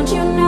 don't you know?